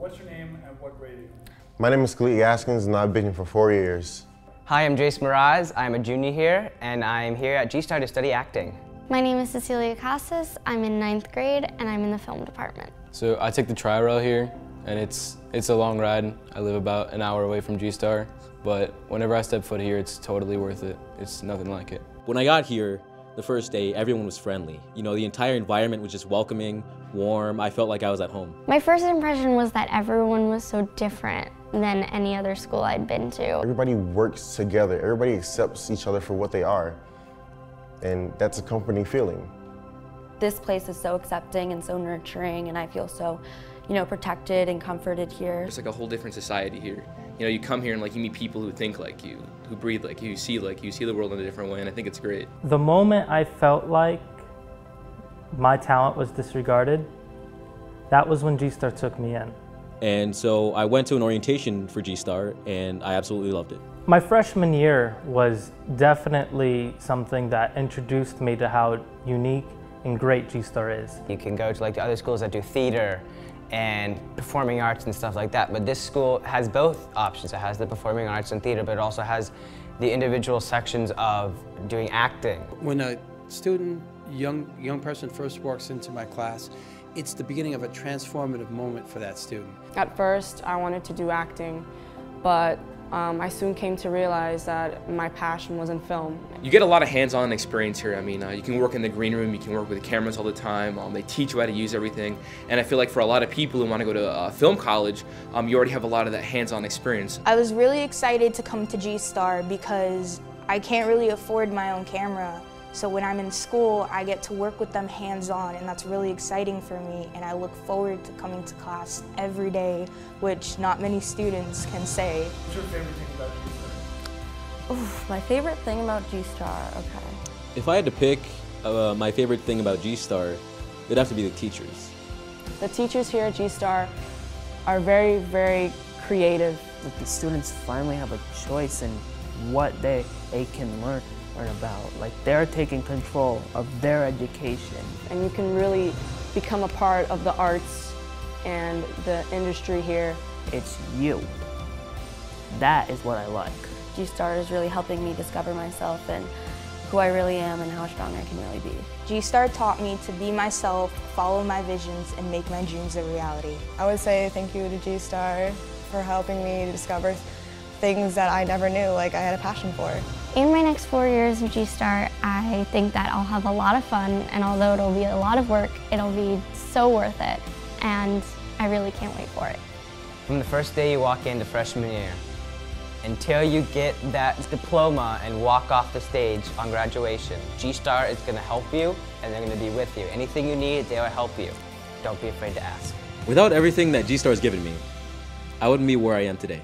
What's your name and what grade are you in? My name is Khalid Gaskins and I've been here for four years. Hi, I'm Jace Miraz. I'm a junior here, and I'm here at G-Star to study acting. My name is Cecilia Casas. I'm in ninth grade, and I'm in the film department. So I take the tri-rail here, and it's it's a long ride. I live about an hour away from G-Star, but whenever I step foot here, it's totally worth it. It's nothing like it. When I got here, the first day, everyone was friendly. You know, the entire environment was just welcoming, warm. I felt like I was at home. My first impression was that everyone was so different than any other school I'd been to. Everybody works together. Everybody accepts each other for what they are. And that's a comforting feeling. This place is so accepting and so nurturing and I feel so, you know, protected and comforted here. It's like a whole different society here. You know, you come here and like you meet people who think like you, who breathe like you, see like you, see the world in a different way, and I think it's great. The moment I felt like my talent was disregarded, that was when G-Star took me in. And so I went to an orientation for G-Star and I absolutely loved it. My freshman year was definitely something that introduced me to how unique and great G-Star is. You can go to like the other schools that do theater and performing arts and stuff like that, but this school has both options. It has the performing arts and theater, but it also has the individual sections of doing acting. When a student, young, young person first walks into my class, it's the beginning of a transformative moment for that student. At first, I wanted to do acting, but um, I soon came to realize that my passion was in film. You get a lot of hands-on experience here. I mean, uh, you can work in the green room, you can work with the cameras all the time. Um, they teach you how to use everything. And I feel like for a lot of people who want to go to uh, film college, um, you already have a lot of that hands-on experience. I was really excited to come to G-Star because I can't really afford my own camera. So when I'm in school, I get to work with them hands-on, and that's really exciting for me. And I look forward to coming to class every day, which not many students can say. What's your favorite thing about G-Star? Oof, my favorite thing about G-Star, okay. If I had to pick uh, my favorite thing about G-Star, it'd have to be the teachers. The teachers here at G-Star are very, very creative. The students finally have a choice in what they, they can learn about. Like they're taking control of their education. And you can really become a part of the arts and the industry here. It's you. That is what I like. G-Star is really helping me discover myself and who I really am and how strong I can really be. G-Star taught me to be myself, follow my visions, and make my dreams a reality. I would say thank you to G-Star for helping me discover things that I never knew like I had a passion for. In my next four years of G-Star, I think that I'll have a lot of fun, and although it'll be a lot of work, it'll be so worth it, and I really can't wait for it. From the first day you walk into freshman year, until you get that diploma and walk off the stage on graduation, G-Star is going to help you, and they're going to be with you. Anything you need, they'll help you. Don't be afraid to ask. Without everything that G-Star has given me, I wouldn't be where I am today.